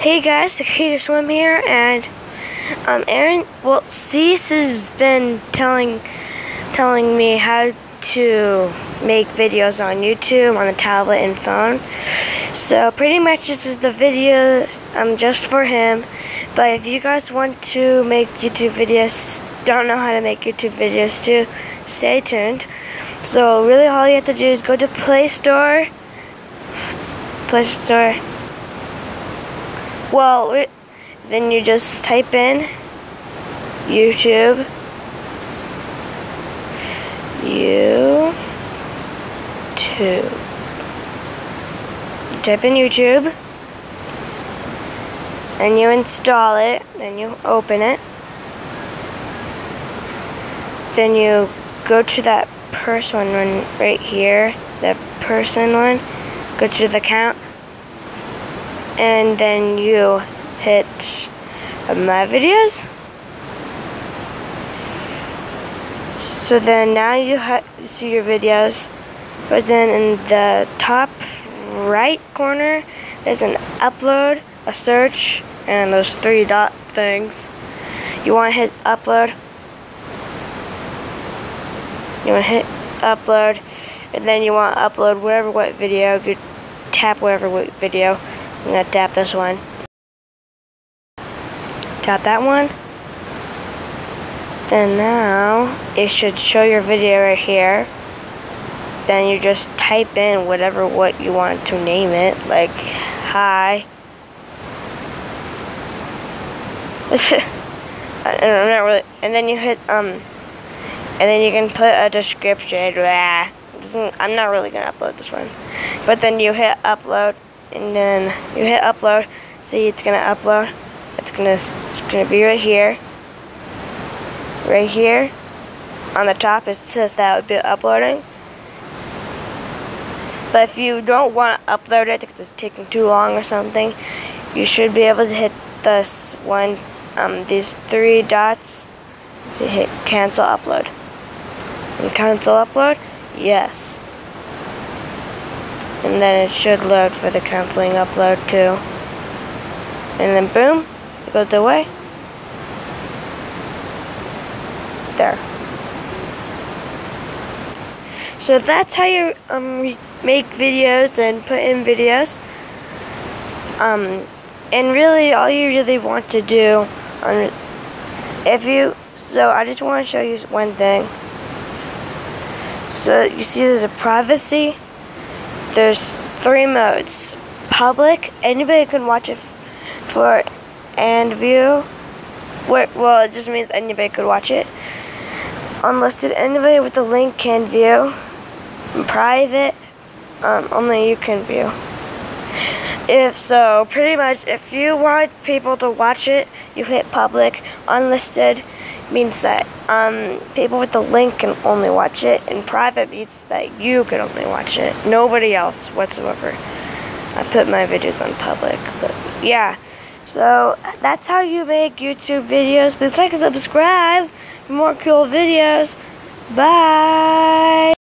Hey guys, Takeda Swim here, and um, Aaron, well, Cease has been telling telling me how to make videos on YouTube on the tablet and phone. So pretty much this is the video um just for him. But if you guys want to make YouTube videos, don't know how to make YouTube videos too, stay tuned. So really all you have to do is go to Play Store. Play Store. Well, it, then you just type in YouTube. YouTube. Type in YouTube. And you install it. Then you open it. Then you go to that person one right here. The person one. Go to the count and then you hit my videos. So then now you see your videos, but then in the top right corner there's an upload, a search, and those three dot things. You want to hit upload. You want to hit upload, and then you want to upload whatever what video. You tap whatever what video. I'm gonna tap this one. Tap that one. Then now, it should show your video right here. Then you just type in whatever what you want to name it, like hi. I'm not really, and then you hit um, and then you can put a description. I'm not really gonna upload this one, but then you hit upload and then you hit upload. See it's gonna upload. It's gonna it's gonna be right here. Right here. On the top it says that it would be uploading. But if you don't want to upload it because it's taking too long or something you should be able to hit this one um, these three dots so hit cancel upload. And cancel upload? Yes and then it should load for the canceling upload too. And then boom, it goes away. There. So that's how you um, make videos and put in videos. Um, and really, all you really want to do, um, if you, so I just want to show you one thing. So you see there's a privacy there's three modes. Public, anybody can watch it for and view. Well, it just means anybody could watch it. Unlisted, anybody with the link can view. Private, um, only you can view. If so, pretty much, if you want people to watch it, you hit public. Unlisted, means that um, people with the link can only watch it, and private means that you can only watch it. Nobody else whatsoever. I put my videos on public, but yeah. So that's how you make YouTube videos. Please like and subscribe for more cool videos. Bye.